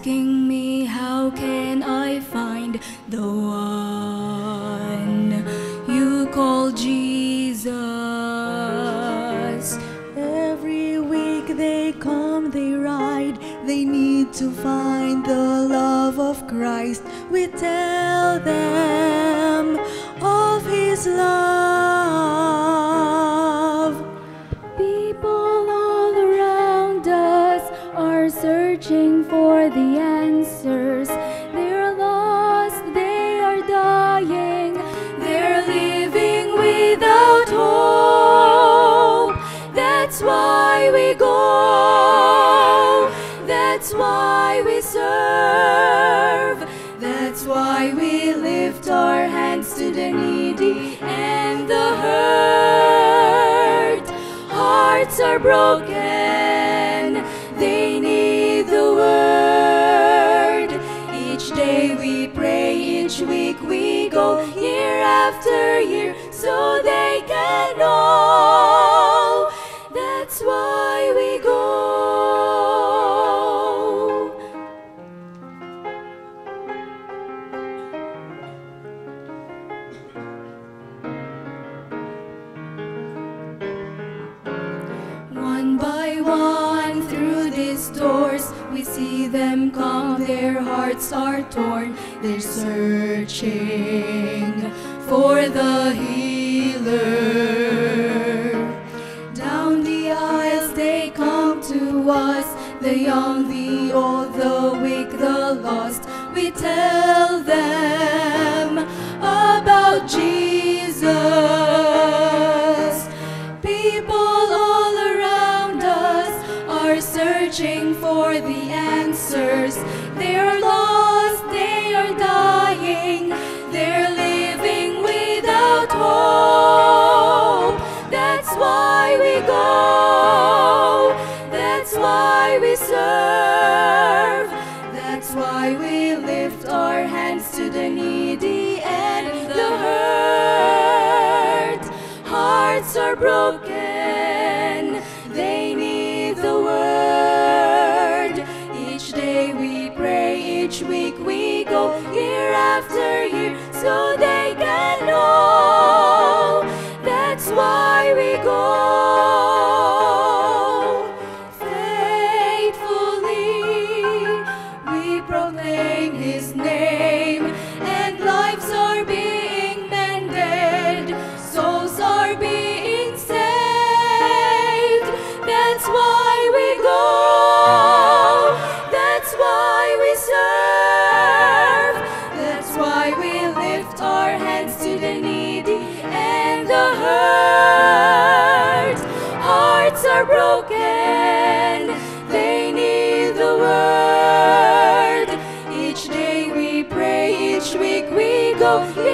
asking me how can I find the one you call Jesus. Every week they come, they ride, they need to find the love of Christ. We tell them of His love. People all around us are searching for the that's why we serve, that's why we lift our hands to the needy and the hurt. Hearts are broken, they need the word. Each day we pray, each week we go, year after year, so these doors, we see them come, their hearts are torn. They're searching for the healer. Down the aisles they come to us, the young, the old, the weak, the lost. We tell them about Jesus. Are searching for the answers. They are lost, they are dying, they're living without hope. That's why we go, that's why we serve, that's why we lift our hands to the needy and the hurt. Hearts are broken, to the needy and the hurt. Hearts are broken, they need the word. Each day we pray, each week we go.